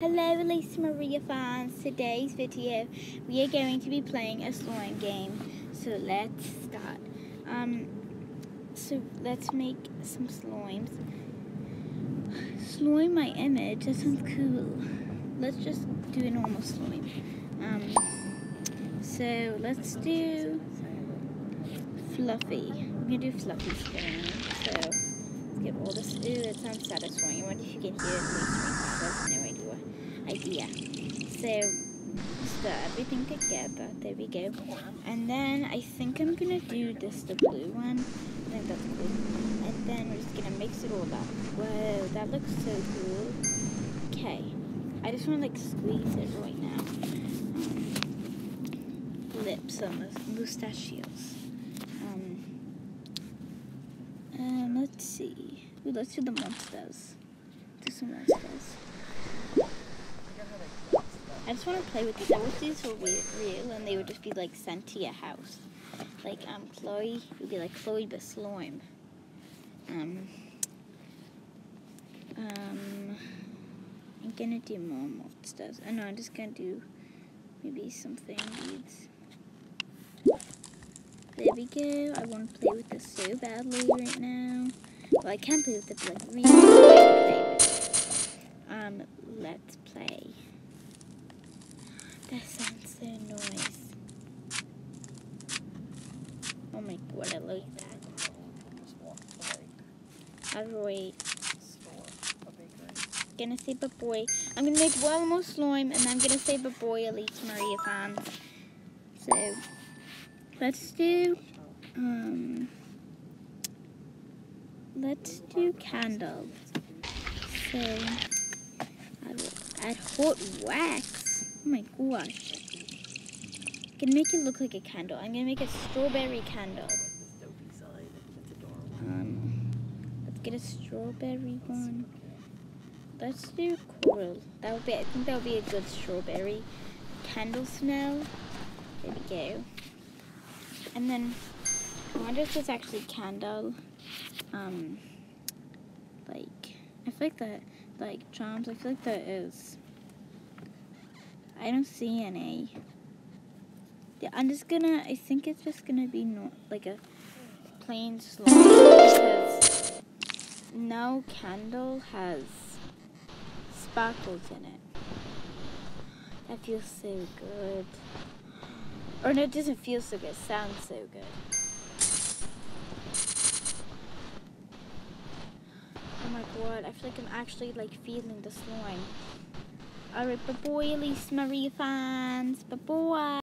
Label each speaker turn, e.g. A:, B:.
A: Hello Elisa Maria fans, today's video we are going to be playing a slime game. So let's start. Um, so let's make some slimes. Slime my image, that sounds cool. Let's just do a normal slime. Um, so let's do Fluffy. I'm gonna do Fluffy skin. So let's get all this. Ooh, that sounds satisfying. I wonder if you can hear it. Idea. So, stir everything together. There we go. And then I think I'm gonna do this, the blue one. I think that's cool. And then we're just gonna mix it all up. Whoa, that looks so cool. Okay. I just wanna like squeeze it right now. Um, lips the mustachios. Um, um, let's see. Ooh, let's do the monsters. Do some monsters. I just want to play with these. I wish these were real and they would just be like sent to your house. Like um, Chloe would be like Chloe but slime. Um, um, I'm gonna do more monsters. I know I'm just gonna do maybe something beads. There we go. I want to play with this so badly right now. Well, I can't play with it, but like really. Um, let's play. That sounds so nice. Oh my god, I like that. Alright. Gonna say bye boy. I'm gonna make one more slime and I'm gonna say bye boy Elisa Maria fans. So let's do um let's do candles. So I'll add hot wax. Oh my gosh. I can make it look like a candle. I'm gonna make a strawberry candle. Um, let's get a strawberry one. Let's do coral. That would be. I think that would be a good strawberry candle smell. There we go. And then I wonder if there's actually candle. Um, like I feel like that. Like charms. I feel like there is. I don't see any. Yeah, I'm just gonna, I think it's just gonna be no, like a plain slime because no candle has sparkles in it. That feels so good. Or no, it doesn't feel so good, it sounds so good. Oh my god, I feel like I'm actually like feeling the slime. Alright, bye-bye, Elisa Maria fans. Bye-bye.